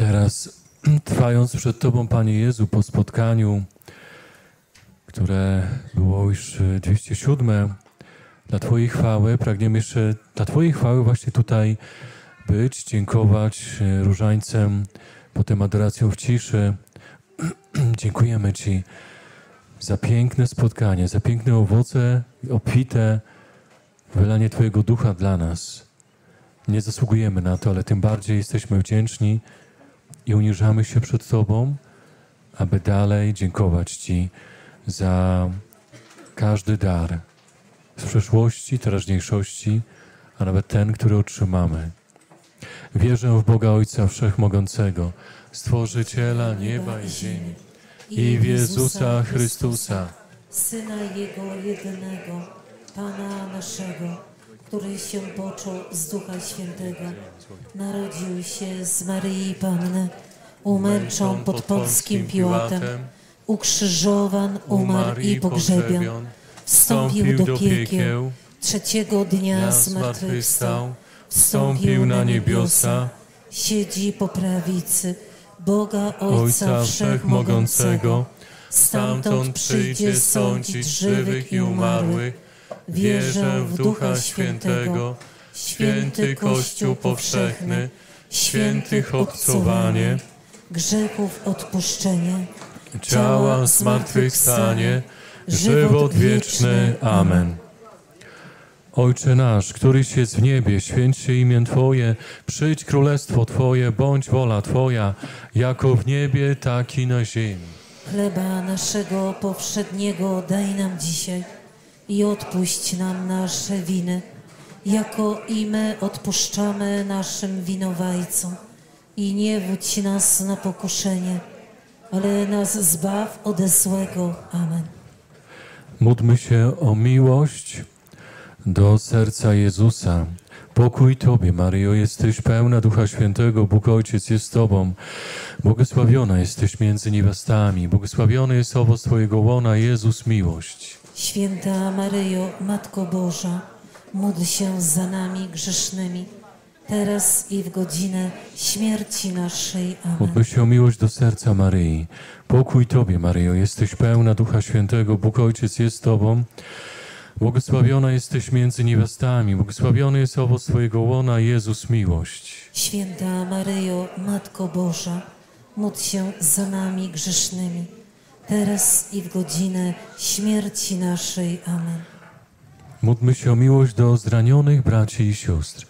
Teraz trwając przed Tobą, Panie Jezu, po spotkaniu, które było już 207, dla Twojej chwały, pragniemy jeszcze dla Twojej chwały właśnie tutaj być, dziękować e, różańcem, potem adoracją w ciszy. Dziękujemy Ci za piękne spotkanie, za piękne owoce, obfite wylanie Twojego ducha dla nas. Nie zasługujemy na to, ale tym bardziej jesteśmy wdzięczni i uniżamy się przed Tobą, aby dalej dziękować Ci za każdy dar z przeszłości, teraźniejszości, a nawet ten, który otrzymamy. Wierzę w Boga Ojca Wszechmogącego, Stworzyciela nieba i ziemi i w Jezusa Chrystusa, Syna Jego jedynego, Pana naszego, który się począł z Ducha Świętego, narodził się z Maryi Panny, umęczon pod Pąskim Piłatem, ukrzyżowan, umarł i pogrzebion, wstąpił do piekieł, trzeciego dnia zmartwychwstał, wstąpił na niebiosa, siedzi po prawicy Boga Ojca Wszechmogącego, stamtąd przyjdzie sądzić żywych i umarłych. Wierzę w Ducha Świętego, święty Kościół powszechny, świętych obcowanie, grzechów odpuszczenie, ciała zmartwychwstanie, żywot wieczny. Amen. Ojcze nasz, któryś jest w niebie, święć się imię Twoje, przyjdź królestwo Twoje, bądź wola Twoja, jako w niebie, tak i na ziemi. Chleba naszego powszedniego daj nam dzisiaj i odpuść nam nasze winy, jako i my odpuszczamy naszym winowajcom. I nie wódź nas na pokuszenie, ale nas zbaw ode złego. Amen. Módlmy się o miłość do serca Jezusa. Pokój Tobie, Maryjo, jesteś pełna Ducha Świętego, Bóg Ojciec jest Tobą. Błogosławiona jesteś między niewiastami, błogosławiony jest owoc Twojego łona, Jezus miłość. Święta Maryjo, Matko Boża, módl się za nami grzesznymi, teraz i w godzinę śmierci naszej. Amen. Módlmy się o miłość do serca Maryi. Pokój Tobie, Maryjo, jesteś pełna Ducha Świętego, Bóg Ojciec jest Tobą. Błogosławiona jesteś między niewiastami, błogosławiony jest owoc Twojego łona, Jezus miłość. Święta Maryjo, Matko Boża, módl się za nami grzesznymi, teraz i w godzinę śmierci naszej. Amen. Módlmy się o miłość do zranionych braci i sióstr.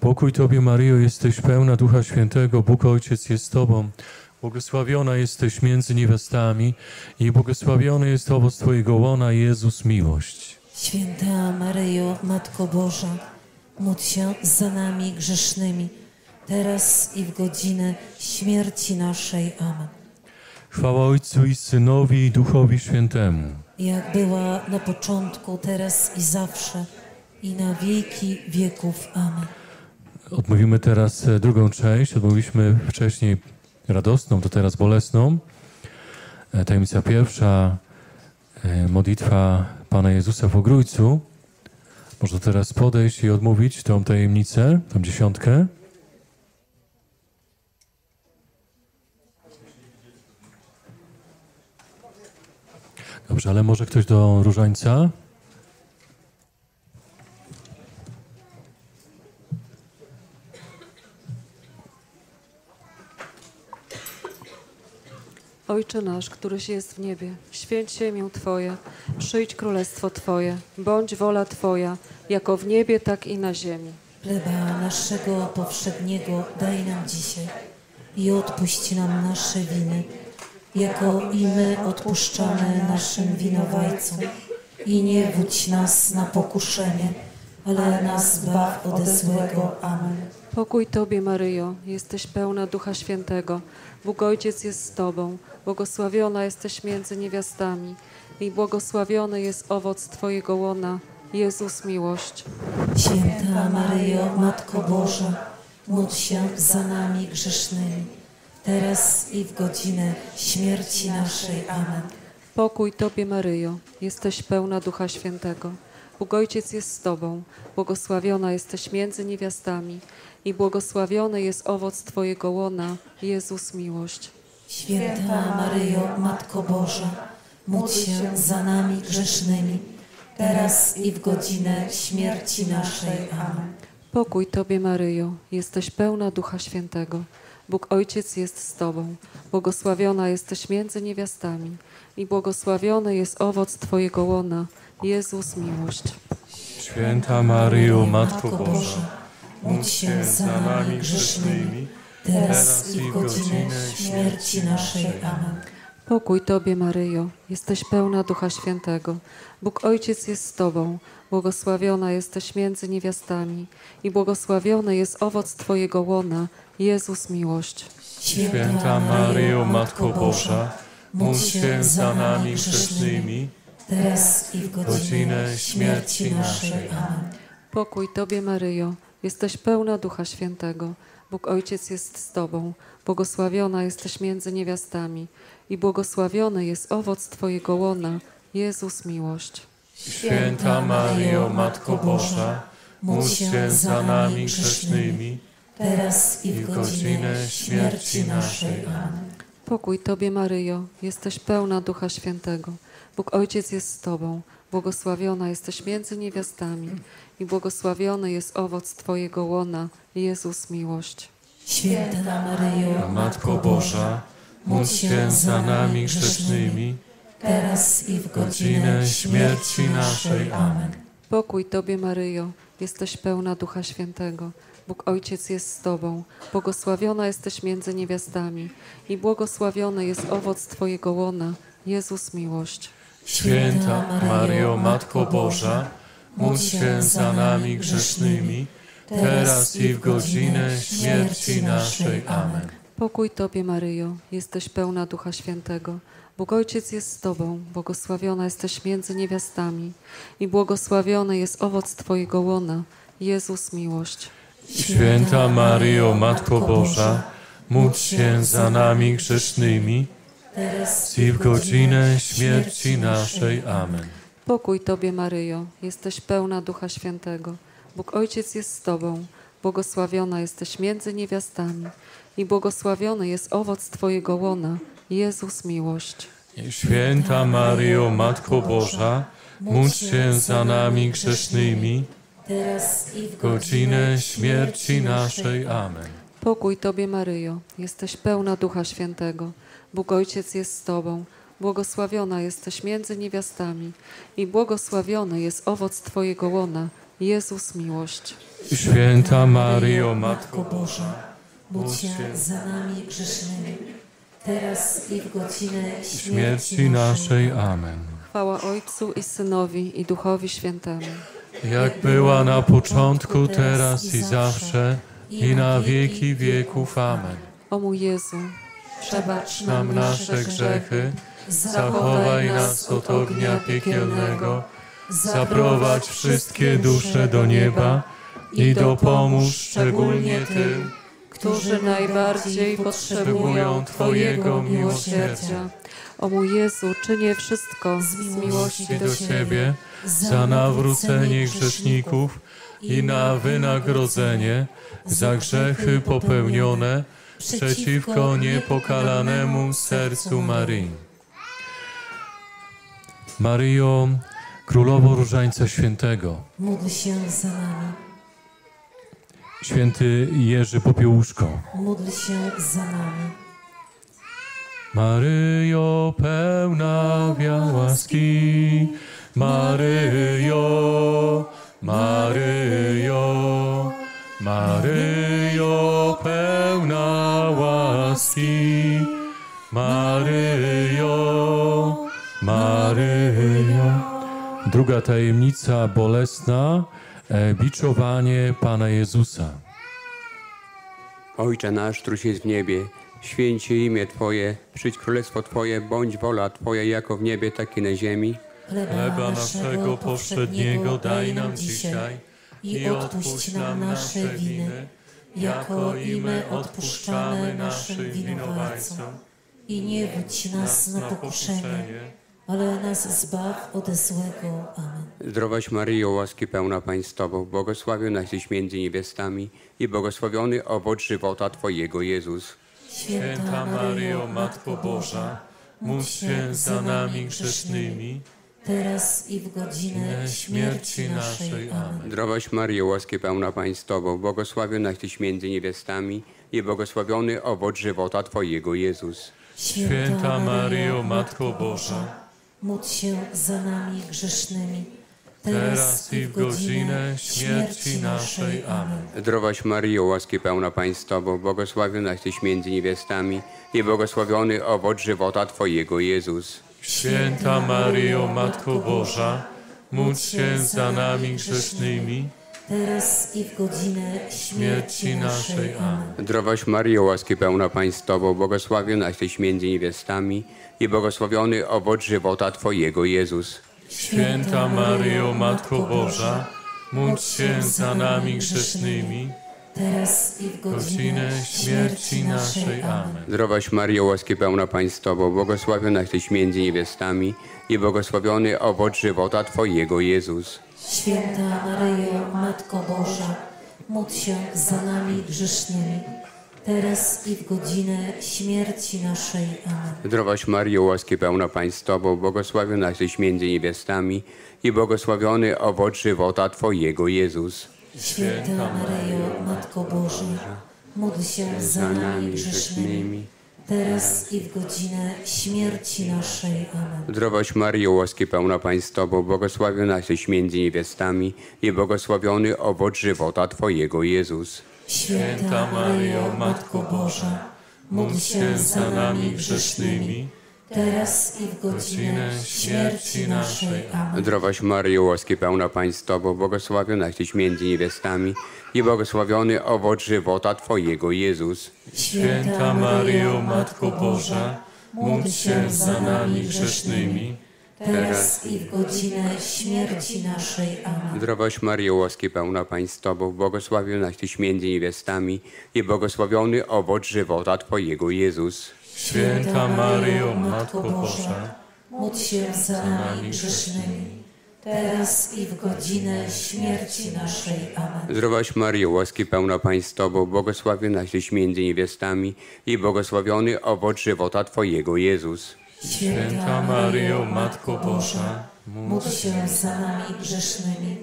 Pokój Tobie, Maryjo, jesteś pełna Ducha Świętego, Bóg Ojciec jest z Tobą. Błogosławiona jesteś między niewiastami i błogosławiony jest owoc Twojego łona, Jezus miłość. Święta Maryjo, Matko Boża, módl się za nami grzesznymi, teraz i w godzinę śmierci naszej. Amen. Chwała Ojcu i Synowi i Duchowi Świętemu. Jak była na początku, teraz i zawsze, i na wieki wieków. Amen. Odmówimy teraz e, drugą część. Odmówiliśmy wcześniej radosną, to teraz bolesną. E, Tajemnica pierwsza, e, modlitwa Pana Jezusa w Ogrójcu. Można teraz podejść i odmówić tą tajemnicę, tą dziesiątkę. Dobrze, ale może ktoś do różańca? Ojcze nasz, któryś jest w niebie, święć się imię Twoje, przyjdź królestwo Twoje, bądź wola Twoja, jako w niebie, tak i na ziemi. Chleba naszego powszedniego daj nam dzisiaj i odpuść nam nasze winy, jako i my odpuszczamy naszym winowajcom. I nie wódź nas na pokuszenie, ale nas zbaw ode złego. Amen. Pokój Tobie, Maryjo, jesteś pełna Ducha Świętego, Bóg Ojciec jest z Tobą, błogosławiona jesteś między niewiastami i błogosławiony jest owoc Twojego łona, Jezus miłość. Święta Maryjo, Matko Boża, módl się za nami grzesznymi, teraz i w godzinę śmierci naszej. Amen. Pokój Tobie, Maryjo, jesteś pełna Ducha Świętego, Bóg Ojciec jest z Tobą, błogosławiona jesteś między niewiastami i błogosławiony jest owoc Twojego łona, Jezus miłość. Święta Maryjo, Matko Boża, módl się za nami grzesznymi, teraz i w godzinę śmierci naszej. Amen. Pokój Tobie, Maryjo, jesteś pełna Ducha Świętego. Bóg Ojciec jest z Tobą, błogosławiona jesteś między niewiastami i błogosławiony jest owoc Twojego łona, Jezus miłość. Święta Maryjo, Matko Boża, módl się za nami grzesznymi, teraz i w godzinę śmierci naszej. Amen. Pokój Tobie, Maryjo, jesteś pełna Ducha Świętego. Bóg Ojciec jest z Tobą, błogosławiona jesteś między niewiastami i błogosławiony jest owoc Twojego łona, Jezus miłość. Święta Maryjo, Matko Boża, módl się za nami grzesznymi, teraz i w godzinę śmierci naszej. Amen. Pokój Tobie, Maryjo, jesteś pełna Ducha Świętego. Bóg Ojciec jest z Tobą, błogosławiona jesteś między niewiastami i błogosławiony jest owoc Twojego łona, Jezus miłość. Święta Maryjo, Matko Boża, módl się za nami grzesznymi, teraz i w godzinę śmierci naszej. Amen. Pokój Tobie, Maryjo, jesteś pełna Ducha Świętego. Bóg Ojciec jest z Tobą, błogosławiona jesteś między niewiastami i błogosławiony jest owoc Twojego łona, Jezus miłość. Święta Maryjo, Matko Boża, módl się za nami grzesznymi, teraz i w godzinę godzinę śmierci naszej. Amen. Pokój Tobie, Maryjo, jesteś pełna Ducha Świętego. Bóg Ojciec jest z Tobą, błogosławiona jesteś między niewiastami i błogosławiony jest owoc Twojego łona, Jezus miłość. Święta Maryjo, Matko Boża, módl się za nami grzesznymi, teraz i w godzinę śmierci naszej. Amen. Pokój Tobie, Maryjo, jesteś pełna Ducha Świętego. Bóg Ojciec jest z Tobą, błogosławiona jesteś między niewiastami i błogosławiony jest owoc Twojego łona, Jezus miłość. Święta Maryjo, Matko Boża, módl się za nami grzesznymi, teraz i w godzinę śmierci naszej. Amen. Pokój Tobie, Maryjo, jesteś pełna Ducha Świętego. Bóg Ojciec jest z Tobą, błogosławiona jesteś między niewiastami i błogosławiony jest owoc Twojego łona, Jezus miłość. Święta Maryjo, Matko Boża, módl się za nami grzesznymi, teraz i w godzinę śmierci naszej. Amen. Pokój Tobie, Maryjo, jesteś pełna Ducha Świętego. Bóg Ojciec jest z Tobą, błogosławiona jesteś między niewiastami i błogosławiony jest owoc Twojego łona, Jezus miłość. Święta Maryjo, Matko Boża, módl się za nami grzesznymi, teraz i w godzinę śmierci naszej. Amen. Chwała Ojcu i Synowi i Duchowi Świętemu. Jak była na początku, teraz i zawsze, i na wieki wieków. Amen. O mój Jezu, Przebacz Nam nasze grzechy, zachowaj nas od ognia piekielnego, zaprowadź wszystkie dusze do nieba i dopomóż szczególnie tym, którzy najbardziej potrzebują Twojego miłosierdzia. O mój Jezu, czynię wszystko z miłości do Ciebie za nawrócenie grzeszników i na wynagrodzenie za grzechy popełnione przeciwko niepokalanemu sercu Maryi. Maryjo, Królowo Różańca Świętego, Módl się za nami, Święty Jerzy Popiełuszko, módl się za nami. Maryjo, pełna łaski, Maryjo, Maryjo, Maryjo, pełna łaski, Maryjo, Maryjo. Druga tajemnica bolesna, e, biczowanie Pana Jezusa. Ojcze nasz, któryś jest w niebie, święć się imię Twoje, przyjdź królestwo Twoje, bądź wola Twoja jako w niebie, tak i na ziemi. Chleba naszego powszedniego daj nam dzisiaj i odpuść nam nasze winy, jako i my odpuszczamy naszym winowajcom. I nie wódź nas na pokuszenie, ale nas zbaw ode złego. Amen. Zdrowaś Maryjo, łaski pełna Pań z Tobą, błogosławiona jesteś między niewiastami i błogosławiony owoc żywota Twojego, Jezus. Święta Maryjo, Matko Boża, módl się za nami grzesznymi, teraz i w godzinę śmierci naszej. Amen. Zdrowaś Maryjo, łaski pełna Pań z Tobą, błogosławiona jesteś między niewiastami i błogosławiony owoc żywota Twojego, Jezus. Święta Maryjo, Matko Boża, módl się za nami grzesznymi, teraz i w godzinę śmierci naszej. Amen. Zdrowaś Maryjo, łaski pełna Pań z Tobą, błogosławiona jesteś między niewiastami i błogosławiony owoc żywota Twojego, Jezus. Święta Maryjo, Matko Boża, módl się za nami grzesznymi, teraz i w godzinę śmierci naszej. Amen. Zdrowaś Maryjo, łaski pełna Pań z Tobą, błogosławiona jesteś między niewiastami i błogosławiony owoc żywota Twojego, Jezus. Święta Maryjo, Matko Boża, módl się za nami grzesznymi, teraz i w godzinę śmierci naszej. Amen. Zdrowaś Maryjo, łaski pełna Pań z Tobą, błogosławiona jesteś między niewiastami i błogosławiony owoc żywota Twojego, Jezus. Święta Maryjo, Matko Boża, módl się za nami grzesznymi, teraz i w godzinę śmierci naszej. Amen. Zdrowaś Maryjo, łaski pełna Pań z Tobą, błogosławiona jesteś między niewiastami i błogosławiony owoc żywota Twojego, Jezus. Święta Maryjo, Matko Boża, módl się za nami grzesznymi, teraz i w godzinę śmierci naszej. Amen. Zdrowaś Maryjo, łaski pełna Pań z Tobą, błogosławiona jesteś między niewiastami i błogosławiony owoc żywota Twojego, Jezus. Święta Maryjo, Matko Boża, módl się za nami grzesznymi, teraz i w godzinę śmierci naszej. Amen. Zdrowaś Maryjo, łaski pełna Pań z Tobą, błogosławiona jesteś między niewiastami i błogosławiony owoc żywota Twojego, Jezus. Święta Maryjo, Matko Boża, módl się za nami grzesznymi, teraz i w godzinę śmierci naszej. Amen. Zdrowaś Maryjo, łaski pełna Pań z Tobą, błogosławiona jesteś między niewiastami i błogosławiony owoc żywota Twojego, Jezus. Święta Maryjo, Matko Boża, módl się za nami grzesznymi, teraz i w godzinę śmierci naszej. Amen. Zdrowaś Maryjo, łaski pełna Pań z Tobą, błogosławiona jesteś między niewiastami i błogosławiony owoc żywota Twojego, Jezus. Święta Maryjo, Matko Boża, módl się za nami grzesznymi,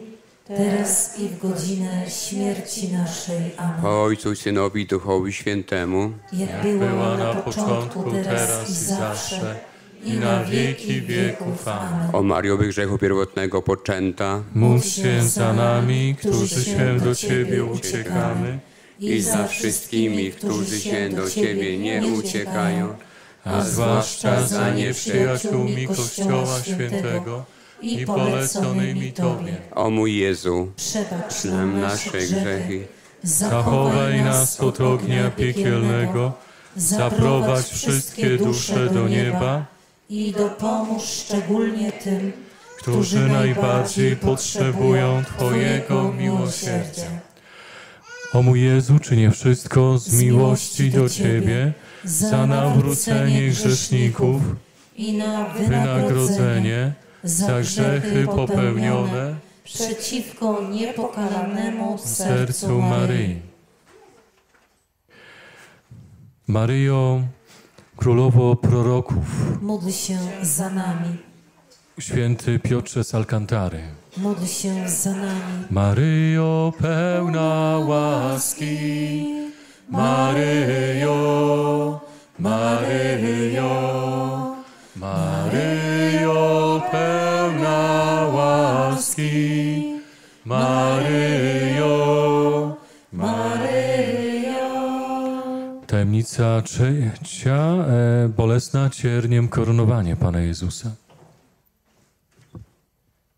teraz i w godzinę śmierci naszej. Amen. Po Ojcu, Synowi i Duchowi Świętemu, Jak była na początku, teraz i zawsze, i na wieki wieków. Amen. o Mario by grzechu pierwotnego poczęta Módl się za nami, którzy się do Ciebie uciekamy, i za wszystkimi, którzy się do Ciebie nie uciekają, a zwłaszcza za nieprzyjaciółmi Kościoła Świętego i poleconymi Tobie. o mój Jezu, Przebacz nam nasze grzechy, Zachowaj nas od ognia piekielnego, zaprowadź wszystkie dusze do nieba, i dopomóż szczególnie tym, którzy najbardziej potrzebują Twojego miłosierdzia. O mój Jezu, czynię wszystko z miłości do Ciebie, za nawrócenie grzeszników, i na wynagrodzenie za grzechy popełnione przeciwko niepokalanemu sercu Maryi. Maryjo, Królowo proroków, Módl się za nami, święty Piotrze z Alcantary, módl się za nami. Maryjo pełna łaski, Maryjo, Maryjo, Maryjo pełna łaski, Maryjo, Tajemnica trzecia, e, bolesna cierniem koronowanie Pana Jezusa.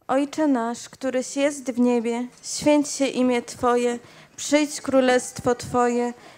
Ojcze nasz, któryś jest w niebie, święć się imię Twoje, przyjdź królestwo Twoje,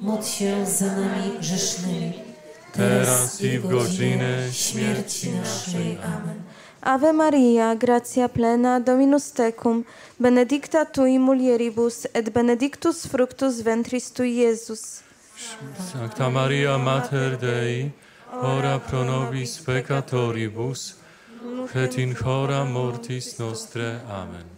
módl się za nami grzesznymi, teraz i w godzinę śmierci naszej. Amen. Ave Maria, gratia plena, Dominus tecum, benedicta tui mulieribus, et benedictus fructus ventris tui, Jezus. Sancta Maria Mater Dei, ora pro nobis peccatoribus, et in hora mortis nostre. Amen.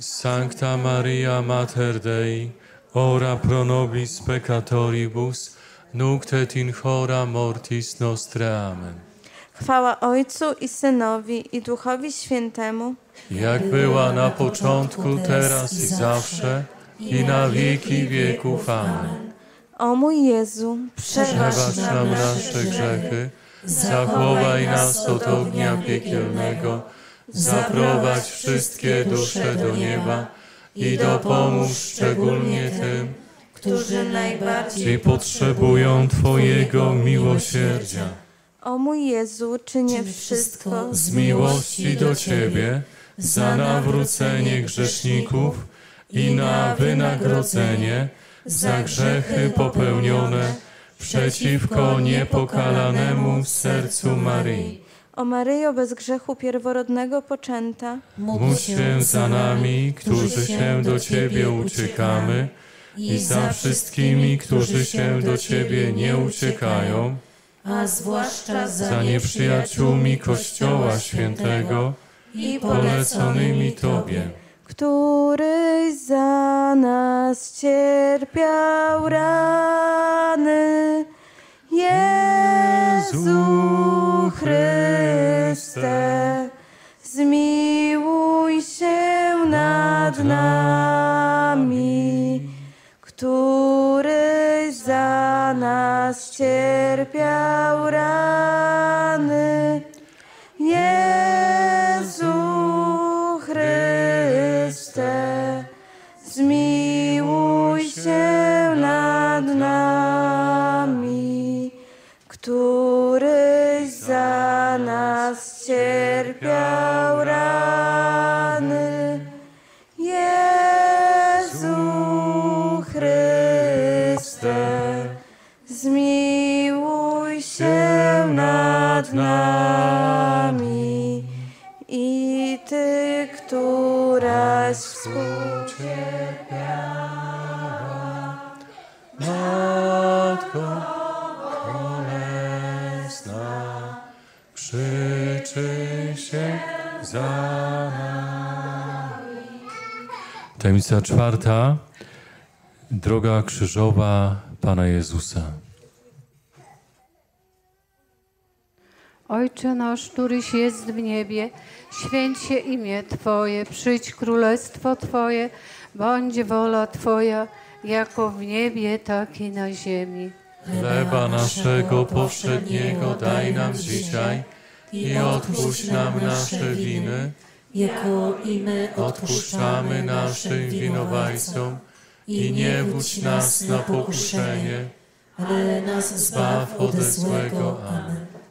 Sancta Maria Mater Dei, ora pro nobis peccatoribus, nunc et in hora mortis nostre. Amen. Chwała Ojcu i Synowi i Duchowi Świętemu, Jak była na początku, teraz i zawsze, i na wieki wieków. Amen. o mój Jezu, Przebacz nam nasze grzechy, zachowaj nas od ognia piekielnego, zaprowadź wszystkie dusze do nieba i dopomóż szczególnie tym, którzy najbardziej potrzebują Twojego miłosierdzia. O mój Jezu, czynię wszystko Z miłości do Ciebie, za nawrócenie grzeszników i na wynagrodzenie za grzechy popełnione przeciwko niepokalanemu sercu Maryi. O Maryjo bez grzechu pierworodnego poczęta, Módl się za nami, którzy się do Ciebie uciekamy i za wszystkimi, którzy się do Ciebie nie uciekają, a zwłaszcza za, za nieprzyjaciółmi Kościoła Świętego i poleconymi Tobie. któryś za nas cierpiał rany. Jezu Chryste, zmiłuj się nad nami, któryś za nas cierpiał i Ty, któraś Matko Królesna, krzyczy się za nami. Tajemnica czwarta. Droga krzyżowa Pana Jezusa. Ojcze nasz, któryś jest w niebie, święć się imię Twoje, przyjdź królestwo Twoje, bądź wola Twoja, jako w niebie, tak i na ziemi. Chleba naszego powszedniego daj nam dzisiaj i odpuść nam nasze winy, jako i my odpuszczamy naszym winowajcom i nie wódź nas na pokuszenie, ale nas zbaw ode złego. Amen.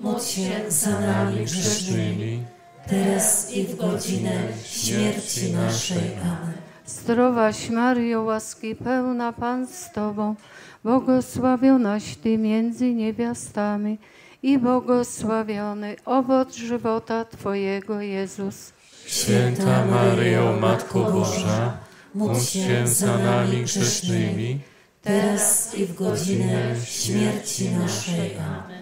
módl się za nami grzesznymi, teraz i w godzinę śmierci naszej. Amen. Zdrowaś Maryjo, łaski pełna Pan z Tobą, błogosławionaś Ty między niewiastami i błogosławiony owoc żywota Twojego Jezus. Święta Maryjo, Matko Boża, módl się za nami grzesznymi, teraz i w godzinę śmierci naszej. Amen.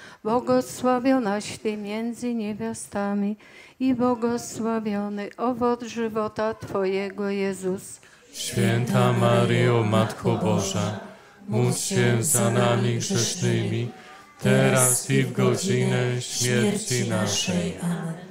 błogosławionaś Ty między niewiastami i błogosławiony owoc żywota Twojego Jezus. Święta Maryjo, Matko Boża, módl się za nami grzesznymi, teraz i w godzinę śmierci naszej. Amen.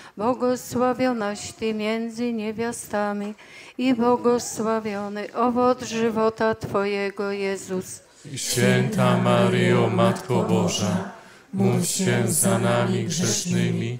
błogosławionaś Ty między niewiastami i błogosławiony owoc żywota Twojego Jezus. Święta Maryjo, Matko Boża, módl się za nami grzesznymi,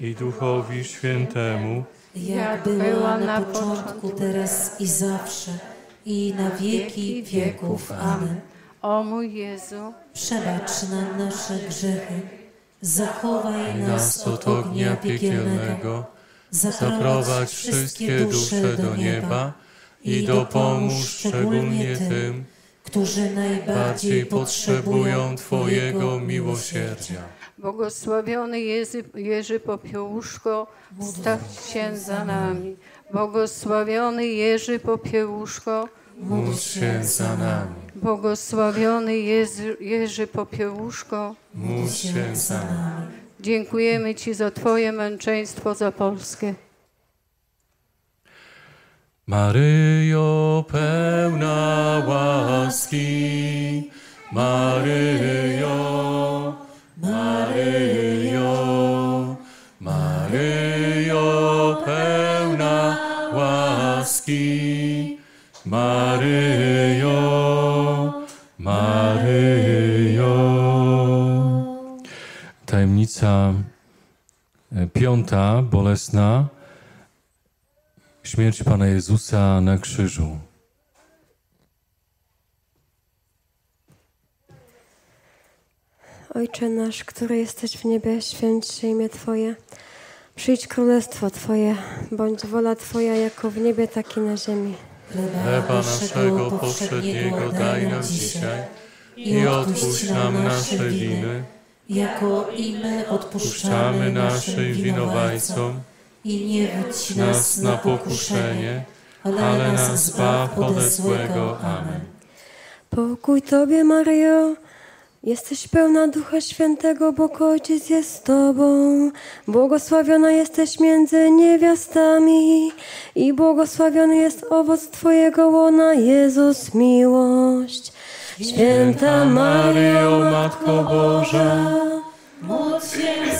I Duchowi Świętemu, Jak była na początku, teraz i zawsze, i na wieki wieków. Amen. O mój Jezu, Przebacz nam nasze grzechy, zachowaj nas od ognia piekielnego, zaprowadź wszystkie dusze do nieba i dopomóż szczególnie tym, którzy najbardziej potrzebują Twojego miłosierdzia. Błogosławiony Jerzy, Jerzy Popiełuszko, staw się za nami. Błogosławiony Jerzy Popiełuszko, módl się za nami. błogosławiony Jerzy, Jerzy Popiełuszko. Módl się za nami. Dziękujemy Ci za Twoje męczeństwo za Polskę. Maryjo pełna łaski, Maryjo, Maryjo, Maryjo pełna łaski, Maryjo, Maryjo. Tajemnica e, piąta, bolesna, śmierć Pana Jezusa na krzyżu. Ojcze nasz, który jesteś w niebie, święć się imię Twoje. Przyjdź królestwo Twoje, bądź wola Twoja jako w niebie, tak i na ziemi. Chleba naszego powszedniego daj nam dzisiaj i odpuść nam nasze winy, jako i my odpuszczamy puszczamy naszym winowajcom, i nie wódź nas na pokuszenie, ale nas zbaw ode złego. Amen. Pokój Tobie, Maryjo, jesteś pełna Ducha Świętego, Bóg Ojciec jest z Tobą. Błogosławiona jesteś między niewiastami i błogosławiony jest owoc Twojego łona, Jezus, miłość. Święta Maryjo, Matko Boża,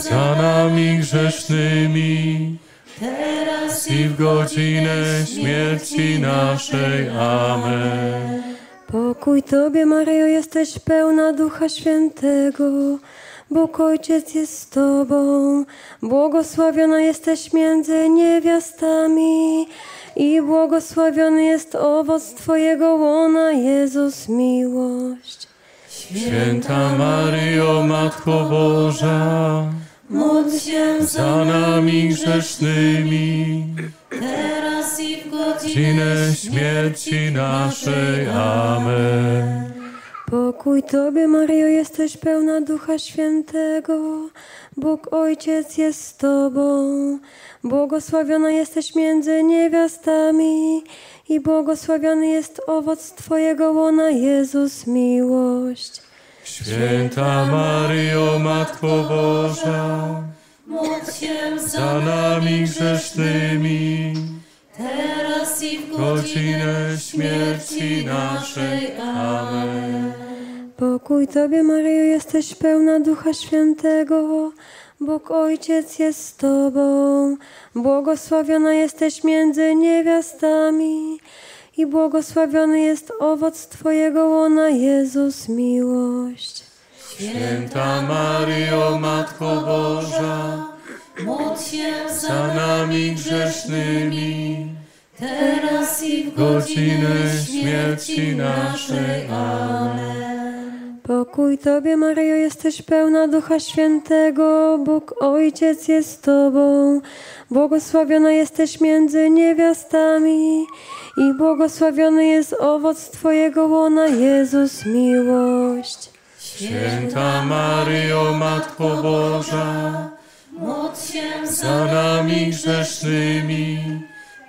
za nami grzesznymi, teraz i w godzinę śmierci naszej. Amen. Pokój Tobie, Maryjo, jesteś pełna Ducha Świętego. Bóg Ojciec jest z Tobą. Błogosławiona jesteś między niewiastami i błogosławiony jest owoc Twojego łona, Jezus, miłość. Święta Maryjo, Matko Boża, Módl się za nami grzesznymi, teraz i w godzinę śmierci naszej. Amen. Pokój Tobie, Maryjo, jesteś pełna Ducha Świętego. Bóg Ojciec jest z Tobą. Błogosławiona jesteś między niewiastami i błogosławiony jest owoc Twojego łona, Jezus, miłość. Święta Maryjo, Matko Boża, módl się za nami grzesznymi, teraz i w godzinę śmierci naszej. Amen. Pokój Tobie, Maryjo, jesteś pełna Ducha Świętego. Bóg Ojciec jest z Tobą. Błogosławiona jesteś między niewiastami i błogosławiony jest owoc Twojego łona, Jezus, miłość. Święta Maryjo, Matko Boża, módl się za nami grzesznymi, teraz i w godzinę śmierci naszej. Amen. Pokój Tobie, Maryjo, jesteś pełna Ducha Świętego. Bóg Ojciec jest z Tobą. Błogosławiona jesteś między niewiastami i błogosławiony jest owoc Twojego łona, Jezus, miłość. Święta Maryjo, Matko Boża, módl się za nami grzesznymi,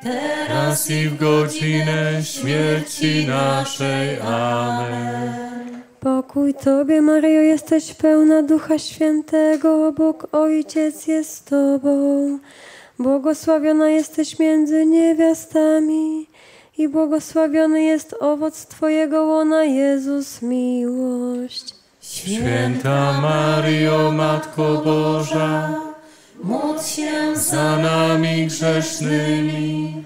teraz i w godzinę śmierci naszej. Amen. Pokój Tobie, Maryjo, jesteś pełna Ducha Świętego, Bóg Ojciec jest z Tobą. Błogosławiona jesteś między niewiastami i błogosławiony jest owoc Twojego łona, Jezus, miłość. Święta Maryjo, Matko Boża, módl się za nami grzesznymi,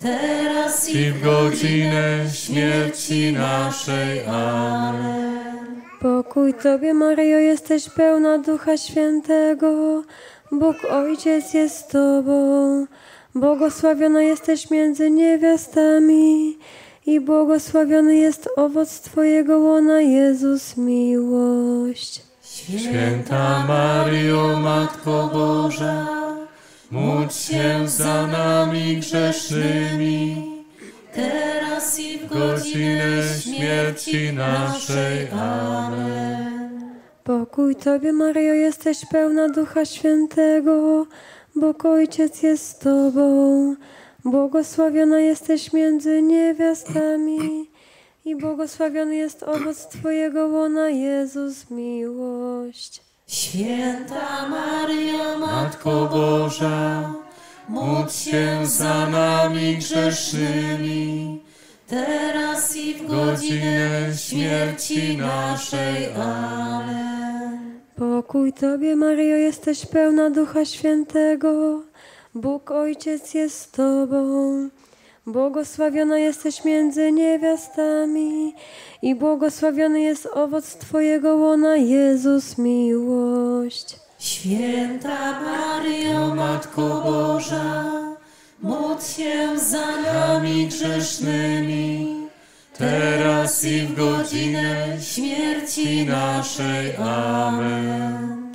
teraz i w godzinę śmierci naszej. Amen. Pokój Tobie, Maryjo, jesteś pełna Ducha Świętego, Bóg Ojciec jest z Tobą. Błogosławiona jesteś między niewiastami i błogosławiony jest owoc Twojego łona, Jezus, miłość. Święta Maryjo, Matko Boża, módl się za nami grzesznymi, teraz i w godzinę śmierci naszej. Amen. Pokój Tobie, Maryjo, jesteś pełna Ducha Świętego, Bóg Ojciec jest z Tobą. Błogosławiona jesteś między niewiastami i błogosławiony jest owoc Twojego łona, Jezus, miłość. Święta Maryjo, Matko Boża, módl się za nami grzesznymi, teraz i w godzinę śmierci naszej. Amen. Pokój Tobie, Maryjo, jesteś pełna Ducha Świętego. Bóg Ojciec jest z Tobą. Błogosławiona jesteś między niewiastami i błogosławiony jest owoc Twojego łona, Jezus, miłość. Święta Maryjo, Matko Boża, módl się za nami grzesznymi, teraz i w godzinę śmierci naszej. Amen.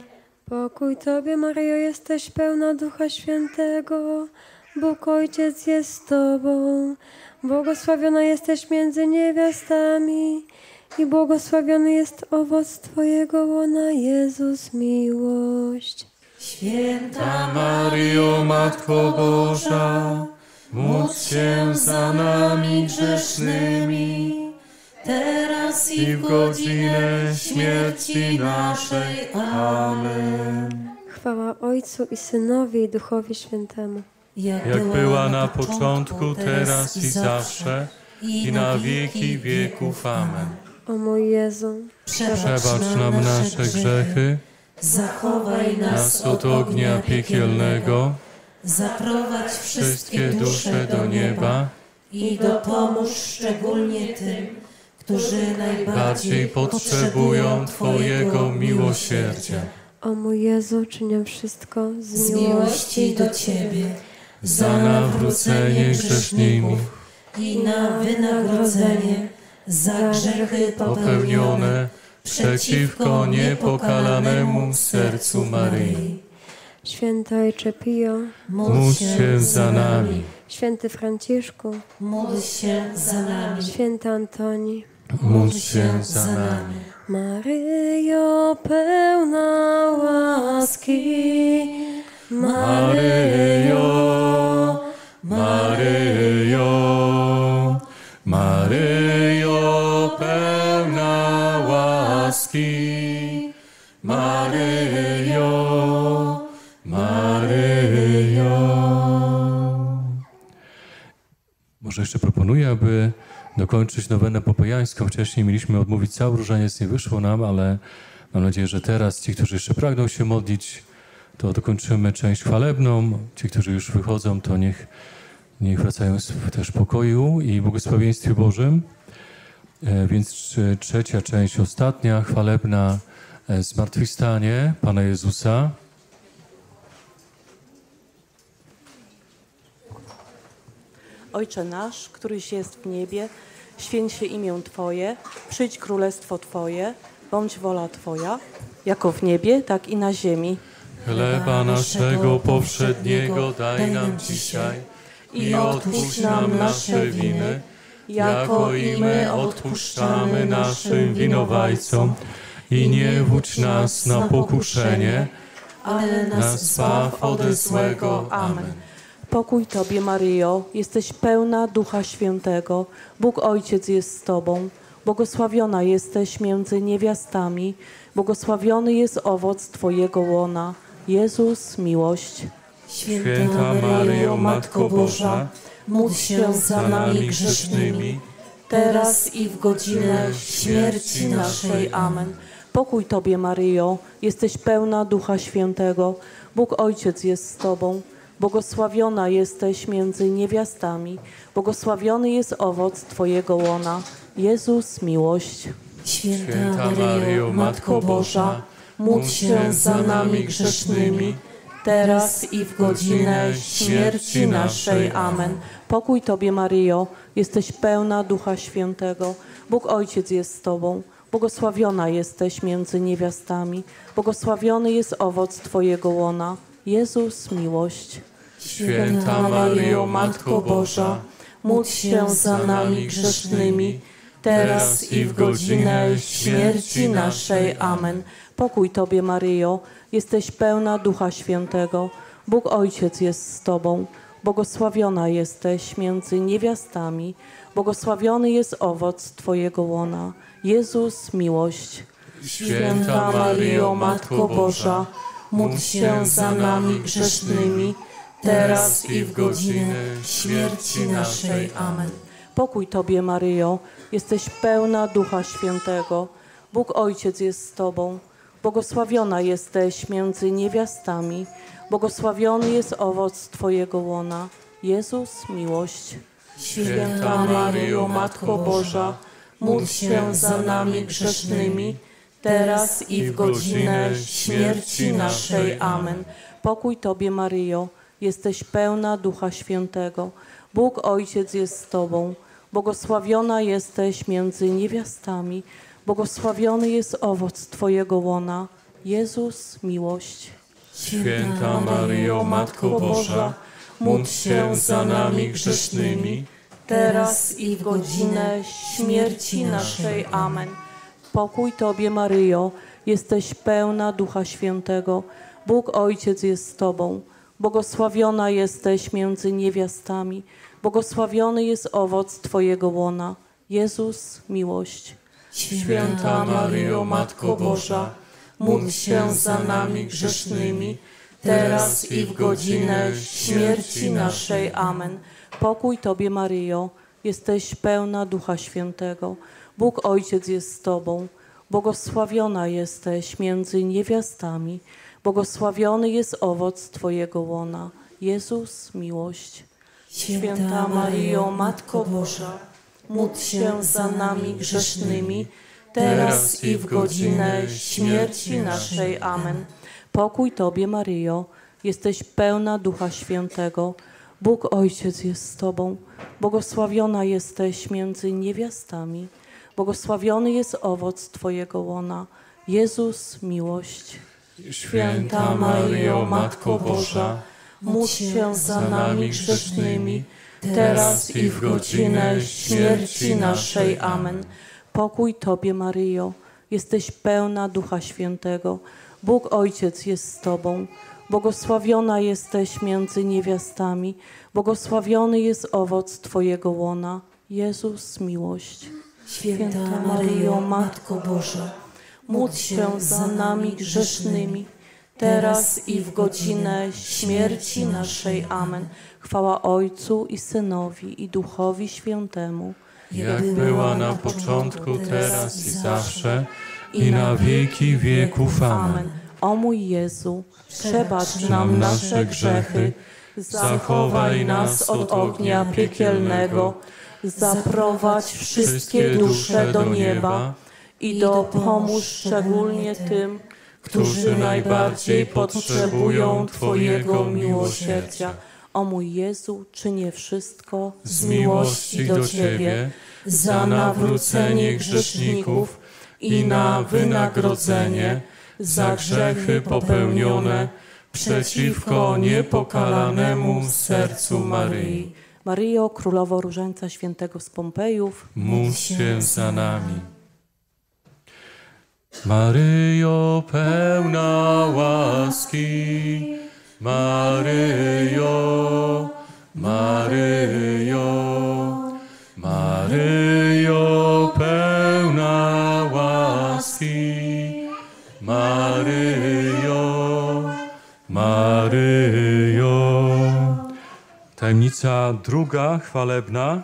Pokój Tobie, Maryjo, jesteś pełna Ducha Świętego. Bóg Ojciec jest z Tobą. Błogosławiona jesteś między niewiastami i błogosławiony jest owoc Twojego łona, Jezus, miłość. Święta Maryjo, Matko Boża, módl się za nami grzesznymi, teraz i w godzinę śmierci naszej. Amen. Chwała Ojcu i Synowi i Duchowi Świętemu. Jak była na początku, teraz i zawsze, i na wieki wieków. Amen. O mój Jezu, Przebacz nam nasze grzechy, Zachowaj nas od ognia piekielnego, Zaprowadź wszystkie dusze do nieba, i dopomóż szczególnie tym, którzy najbardziej bardziej potrzebują Twojego miłosierdzia. o mój Jezu, czynię wszystko z miłości do Ciebie Za nawrócenie grzeszników i na wynagrodzenie za grzechy popełnione przeciwko niepokalanemu sercu Maryi. Święty Ojcze Pio, Módl się za nami. Święty Franciszku, Módl się za nami. Święty Antoni, Módl się za nami. Maryjo pełna łaski, Maryjo, Maryjo, Maryjo pełna łaski, Maryjo, Maryjo. Może jeszcze proponuję, aby dokończyć nowenę popejańską. Wcześniej mieliśmy odmówić cały różaniec, nie wyszło nam, ale mam nadzieję, że teraz ci, którzy jeszcze pragną się modlić, to dokończymy część chwalebną. Ci, którzy już wychodzą, to niech, niech wracają w też pokoju i błogosławieństwie Bożym. E, Więc trze- trzecia część, ostatnia, chwalebna, e, zmartwychwstanie Pana Jezusa. Ojcze nasz, któryś jest w niebie, święć się imię Twoje, przyjdź królestwo Twoje, bądź wola Twoja, jako w niebie, tak i na ziemi. Chleba naszego powszedniego daj nam dzisiaj i odpuść nam nasze winy, jako i my odpuszczamy naszym winowajcom. I nie wódź nas na pokuszenie, ale nas zbaw ode złego. Amen. Pokój Tobie, Maryjo, jesteś pełna Ducha Świętego, Bóg Ojciec jest z Tobą. Błogosławiona jesteś między niewiastami, błogosławiony jest owoc Twojego łona. Jezus, miłość. Święta Maryjo, Matko Boża, módl się za nami grzesznymi, teraz i w godzinę śmierci naszej. Amen. Pokój Tobie, Maryjo, jesteś pełna Ducha Świętego. Bóg Ojciec jest z Tobą. Błogosławiona jesteś między niewiastami. Błogosławiony jest owoc Twojego łona. Jezus, miłość. Święta Maryjo, Matko Boża, módl się za nami grzesznymi, teraz i w godzinę śmierci naszej. Amen. Pokój Tobie, Maryjo, jesteś pełna Ducha Świętego. Bóg Ojciec jest z Tobą. Błogosławiona jesteś między niewiastami. Błogosławiony jest owoc Twojego łona. Jezus, miłość. Święta Maryjo, Matko Boża, módl się za nami grzesznymi, teraz i w godzinę śmierci naszej. Amen. Pokój Tobie, Maryjo, jesteś pełna Ducha Świętego. Bóg Ojciec jest z Tobą. Błogosławiona jesteś między niewiastami. Błogosławiony jest owoc Twojego łona. Jezus, miłość. Święta Maryjo, Matko Boża, módl się za nami grzesznymi, teraz i w godzinę śmierci naszej. Amen. Pokój Tobie, Maryjo, jesteś pełna Ducha Świętego. Bóg Ojciec jest z Tobą. Błogosławiona jesteś między niewiastami. Błogosławiony jest owoc Twojego łona. Jezus, miłość. Święta Maryjo, Matko Boża, módl się za nami grzesznymi, teraz i w godzinę śmierci naszej. Amen. Pokój Tobie, Maryjo, jesteś pełna Ducha Świętego. Bóg Ojciec jest z Tobą. Błogosławiona jesteś między niewiastami. Błogosławiony jest owoc Twojego łona. Jezus, miłość. Święta Maryjo, Matko Boża, módl się za nami grzesznymi, teraz i w godzinę śmierci naszej. Amen. Pokój Tobie, Maryjo, jesteś pełna Ducha Świętego. Bóg Ojciec jest z Tobą. Błogosławiona jesteś między niewiastami. Błogosławiony jest owoc Twojego łona. Jezus, miłość. Święta Maryjo, Matko Boża, módl się za nami grzesznymi, teraz i w godzinę śmierci naszej. Amen. Pokój Tobie, Maryjo, jesteś pełna Ducha Świętego. Bóg Ojciec jest z Tobą. Błogosławiona jesteś między niewiastami. Błogosławiony jest owoc Twojego łona. Jezus, miłość. Święta Maryjo, Matko Boża, módl się za nami grzesznymi, teraz i w godzinę śmierci naszej. Amen. Pokój Tobie, Maryjo, jesteś pełna Ducha Świętego. Bóg Ojciec jest z Tobą. Błogosławiona jesteś między niewiastami. Błogosławiony jest owoc Twojego łona. Jezus, miłość. Święta Maryjo, Matko Boża, módl się za nami grzesznymi, teraz i w godzinę śmierci naszej. Amen. Pokój Tobie, Maryjo, jesteś pełna Ducha Świętego. Bóg Ojciec jest z Tobą. Błogosławiona jesteś między niewiastami. Błogosławiony jest owoc Twojego łona. Jezus, miłość. Święta Maryjo, Matko Boża, módl się za nami grzesznymi, teraz i w godzinę śmierci naszej. Amen. Chwała Ojcu i Synowi i Duchowi Świętemu. jak była na początku, teraz i zawsze, i na wieki wieków. Amen. O mój Jezu, przebacz nam nasze grzechy, zachowaj nas od ognia piekielnego, zaprowadź wszystkie dusze do nieba i dopomóż szczególnie tym, którzy najbardziej potrzebują Twojego miłosierdzia. O mój Jezu, czynię wszystko Z miłości do Ciebie, za nawrócenie grzeszników i na wynagrodzenie za grzechy popełnione przeciwko niepokalanemu sercu Maryi. Maryjo, Królowo Różańca Świętego z Pompejów, Módl się za nami. Maryjo pełna łaski, Maryjo, Maryjo, Maryjo pełna łaski. Maryjo, Maryjo. Tajemnica druga, chwalebna,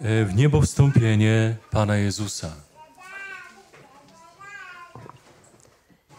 e, w niebo wstąpienie Pana Jezusa.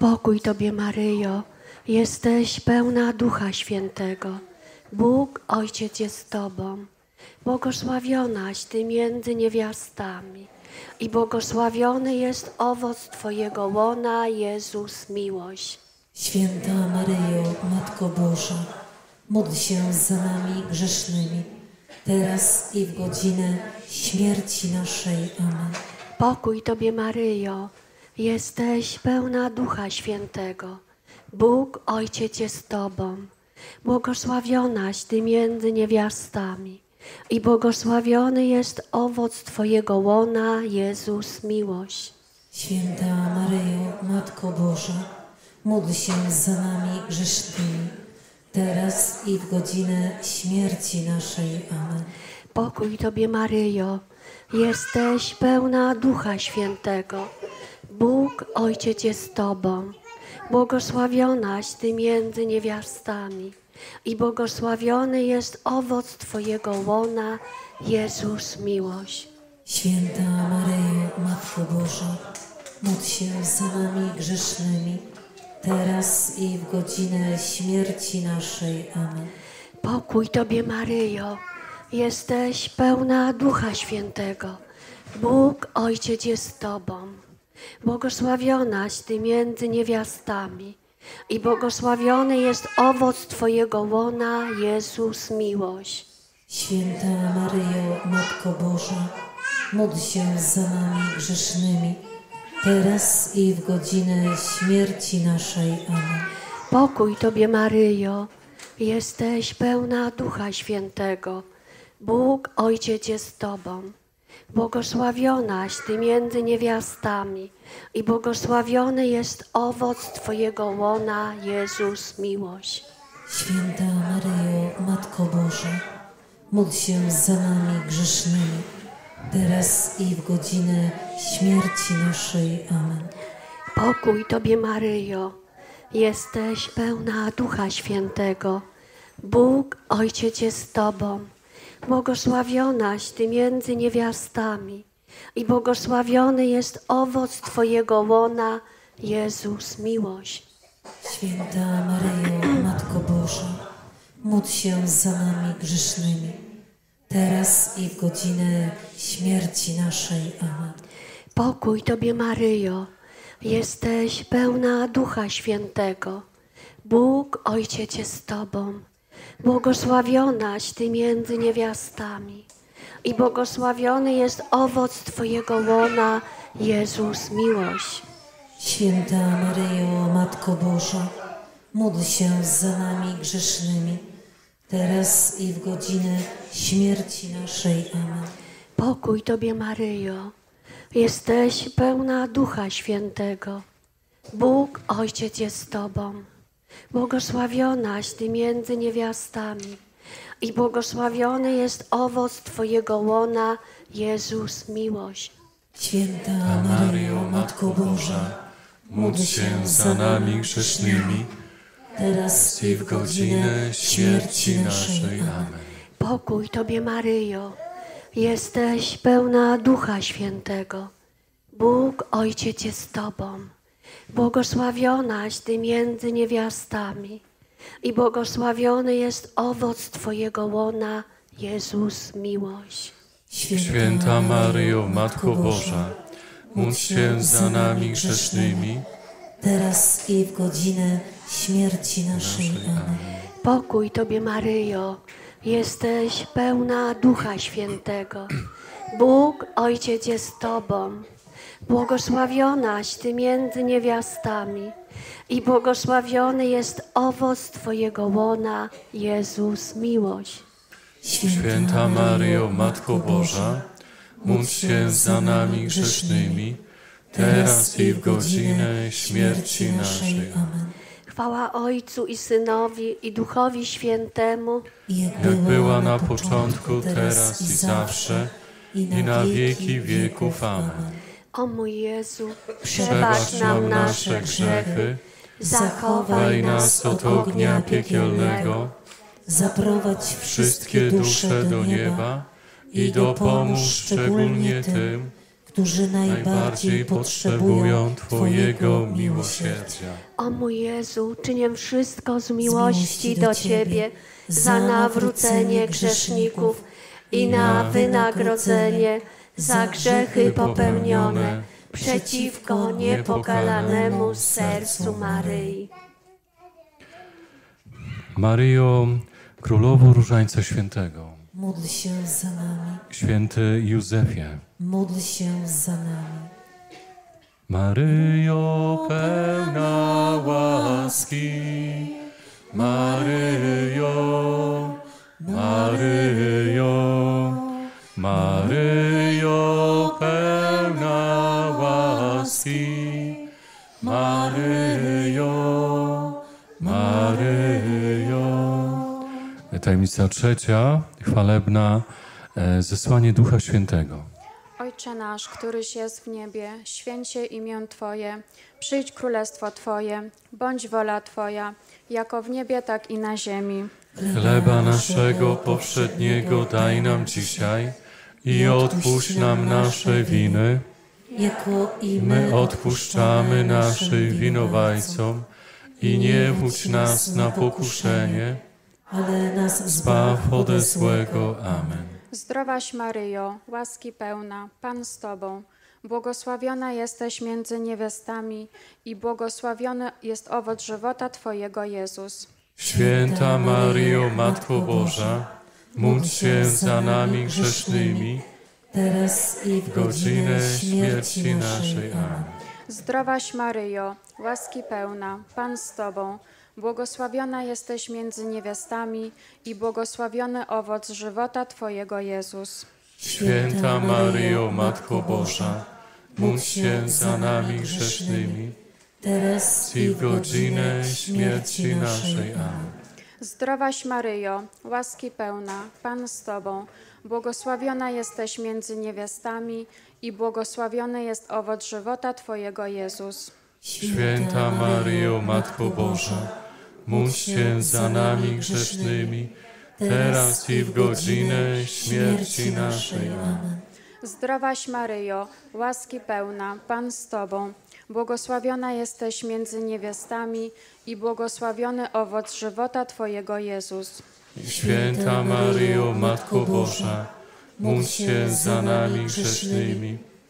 Pokój Tobie, Maryjo, jesteś pełna Ducha Świętego. Bóg, Ojciec jest z Tobą. Błogosławionaś Ty między niewiastami i błogosławiony jest owoc Twojego łona, Jezus, miłość. Święta Maryjo, Matko Boża, módl się za nami grzesznymi, teraz i w godzinę śmierci naszej. Amen. Pokój Tobie, Maryjo, jesteś pełna Ducha Świętego. Bóg, Ojciec jest Tobą. Błogosławionaś Ty między niewiastami i błogosławiony jest owoc Twojego łona, Jezus, miłość. Święta Maryjo, Matko Boża, módl się za nami grzesznymi, teraz i w godzinę śmierci naszej. Amen. Pokój Tobie, Maryjo, jesteś pełna Ducha Świętego. Bóg, Ojciec jest z Tobą. Błogosławionaś Ty między niewiastami i błogosławiony jest owoc Twojego łona, Jezus, miłość. Święta Maryjo, Matko Boża, módl się za nami grzesznymi, teraz i w godzinę śmierci naszej. Amen. Pokój Tobie, Maryjo, jesteś pełna Ducha Świętego. Bóg, Ojciec jest z Tobą. Błogosławionaś Ty między niewiastami i błogosławiony jest owoc Twojego łona, Jezus, miłość. Święta Maryjo, Matko Boża, módl się za nami grzesznymi, teraz i w godzinę śmierci naszej. Amen. Pokój Tobie, Maryjo, jesteś pełna Ducha Świętego. Bóg, Ojciec jest z Tobą. Błogosławionaś Ty między niewiastami i błogosławiony jest owoc Twojego łona, Jezus, miłość. Święta Maryjo, Matko Boża, módl się za nami grzesznymi, teraz i w godzinę śmierci naszej. Amen. Pokój Tobie, Maryjo, jesteś pełna Ducha Świętego. Bóg, Ojciec jest z Tobą. Błogosławionaś Ty między niewiastami i błogosławiony jest owoc Twojego łona, Jezus, miłość. Święta Maryjo, Matko Boża, módl się za nami grzesznymi, teraz i w godzinę śmierci naszej. Amen. Pokój Tobie, Maryjo, jesteś pełna Ducha Świętego. Bóg, Ojciec jest z Tobą. Błogosławionaś Ty między niewiastami i błogosławiony jest owoc Twojego łona, Jezus, miłość. Święta Maryjo, Matko Boża, módl się za nami grzesznymi, teraz i w godzinę śmierci naszej. Amen. Pokój Tobie, Maryjo, jesteś pełna Ducha Świętego. Bóg, Ojciec jest z Tobą. Błogosławionaś Ty między niewiastami i błogosławiony jest owoc Twojego łona, Jezus, miłość. Święta Maryjo, Matko Boża, módl się za nami grzesznymi, teraz i w godzinę śmierci naszej. Amen. Pokój Tobie, Maryjo, jesteś pełna Ducha Świętego. Bóg, Ojciec jest z Tobą. Błogosławionaś Ty między niewiastami i błogosławiony jest owoc Twojego łona, Jezus, miłość. Święta Maryjo, Matko Boża, módl się za nami grzesznymi, teraz i w godzinę śmierci naszej. Amen. Pokój Tobie, Maryjo, jesteś pełna Ducha Świętego. Bóg, Ojciec jest z Tobą. Błogosławionaś Ty między niewiastami i błogosławiony jest owoc Twojego łona, Jezus, miłość. Święta Maryjo, Matko Boża, módl się za nami grzesznymi, teraz i w godzinę śmierci naszej. Amen. Chwała Ojcu i Synowi i Duchowi Świętemu, Jak była na początku, teraz i zawsze, i na wieki wieków. Amen. O mój Jezu, Przebacz nam nasze grzechy, zachowaj nas od ognia piekielnego, Zaprowadź wszystkie dusze do nieba i dopomóż szczególnie tym, którzy najbardziej potrzebują Twojego miłosierdzia. O mój Jezu, czynię wszystko z miłości do Ciebie za nawrócenie grzeszników i na wynagrodzenie za grzechy popełnione przeciwko niepokalanemu sercu Maryi. Maryjo, Królowo Różańca Świętego, Módl się za nami, Święty Józefie, módl się za nami. Maryjo pełna łaski, Maryjo, Maryjo, Maryjo Tajemnica trzecia, chwalebna, e, zesłanie Ducha Świętego. Ojcze nasz, któryś jest w niebie, święć się imię Twoje, przyjdź królestwo Twoje, bądź wola Twoja, jako w niebie, tak i na ziemi. Chleba naszego powszedniego daj nam dzisiaj i odpuść nam nasze winy, Jako i my odpuszczamy naszym winowajcom i nie wódź nas na pokuszenie, ale nas zbaw ode złego. Amen. Zdrowaś Maryjo, łaski pełna, Pan z Tobą, błogosławiona jesteś między niewiastami i błogosławiony jest owoc żywota Twojego Jezus. Święta Maryjo, Matko Boża, módl się za nami grzesznymi, teraz i w godzinę śmierci naszej. Amen. Zdrowaś Maryjo, łaski pełna, Pan z Tobą, błogosławiona jesteś między niewiastami i błogosławiony owoc żywota Twojego Jezus. Święta Maryjo, Matko Boża, módl się za nami grzesznymi, teraz i w godzinę śmierci naszej. Amen. Zdrowaś Maryjo, łaski pełna, Pan z Tobą, błogosławiona jesteś między niewiastami i błogosławiony jest owoc żywota Twojego Jezus. Święta Maryjo, Matko Boża, módl się za nami grzesznymi, teraz i w godzinę śmierci naszej. Amen. Zdrowaś Maryjo, łaski pełna, Pan z Tobą, błogosławiona jesteś między niewiastami i błogosławiony owoc żywota Twojego Jezus. Święta Maryjo, Matko Boża, módl się za nami grzesznymi,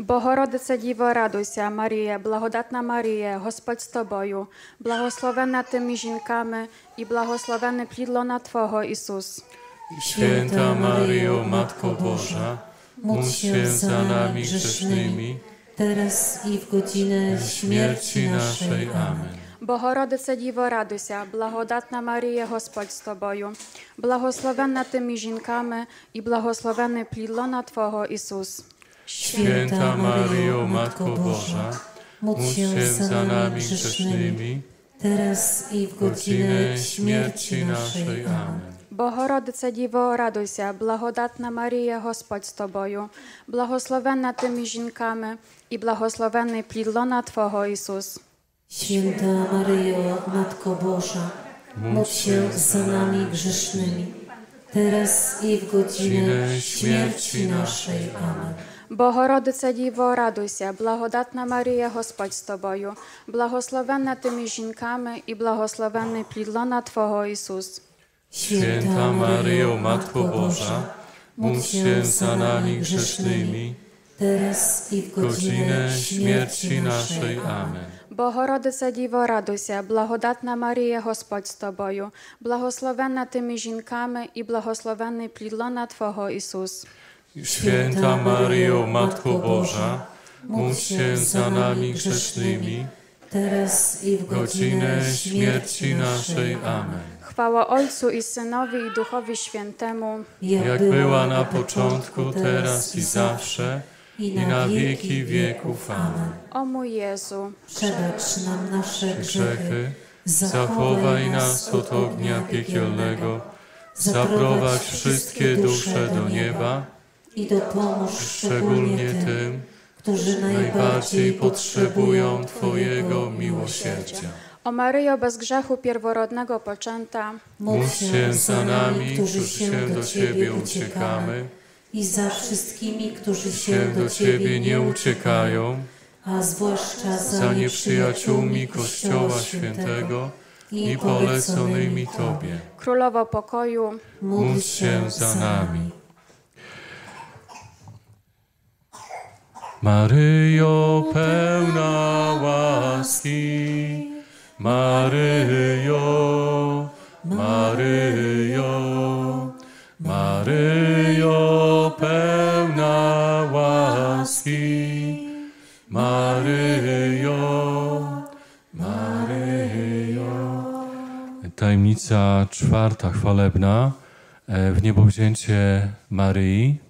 Богородице Діво, радуйся, Марія, благодатна Марія, Господь з тобою, благословенна ти між жінками і благословенне плід лона Твого Ісус. Święta Maryjo, Matko Boża, módl się za nami grzesznymi, teraz i w godzinę śmierci naszej. Amen. Богородице Діво, радуйся, благодатна Марія, Господь з тобою, благословенна ти між жінками і благословенний плід лона Твого Ісус. Święta Maryjo, Matko Boża, módl się za nami grzesznymi, teraz i w godzinę śmierci naszej. Amen. Богородице Діво, радуйся, благодатна Марія, Господь з тобою, благословенна ти між жінками і благословенний плід лона Твого Ісус. Święta Maryjo, Matko Boża, módl się za nami grzesznymi, teraz i w godzinę śmierci naszej. Amen. Богородице Діво, радуйся, благодатна Марія, Господь з тобою, благословенна ти між жінками і благословенний плід лона Твого Ісус. Święta Maryjo, Matko Boża, módl się za nami grzesznymi, teraz i w godzinę śmierci naszej. Amen. Богородице Діво, радуйся, благодатна Марія, Господь з тобою, благословенна ти між жінками і благословенний плід лона Твого Ісус. Święta Maryjo, Matko Boża, módl się za nami grzesznymi, teraz i w godzinę śmierci naszej. Amen. Chwała Ojcu i Synowi i Duchowi Świętemu, Jak była na początku, teraz i zawsze, i na wieki wieków. Amen. o mój Jezu, Przebacz nam nasze Grzechy, zachowaj nas od ognia piekielnego, zaprowadź wszystkie dusze do nieba, i dopomóż szczególnie tym, którzy najbardziej potrzebują Twojego miłosierdzia. o Maryjo bez grzechu pierworodnego poczęta, Módl się za nami, którzy się do Ciebie uciekamy, i za wszystkimi, którzy się do Ciebie nie uciekają, a zwłaszcza za nieprzyjaciółmi Kościoła Świętego i poleconymi Tobie. Królowo pokoju, Módl się za nami. Maryjo pełna łaski, Maryjo, Maryjo, Maryjo pełna łaski, Maryjo, Maryjo. Tajemnica czwarta chwalebna, e, w niebowzięcie Maryi.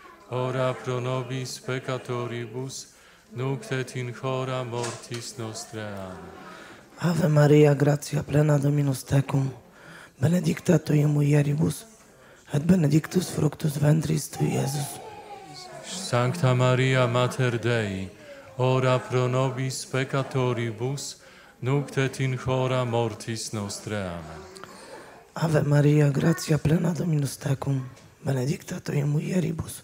ora pro nobis peccatoribus, nunc et in hora mortis nostre. Amen. Ave Maria, gratia plena Dominus tecum, benedicta tui mulieribus, et benedictus fructus ventris tui, Iesus. Sancta Maria Mater Dei, ora pro nobis peccatoribus, nunc et in hora mortis nostre. Amen. Ave Maria, gratia plena Dominus tecum, benedicta tui mulieribus,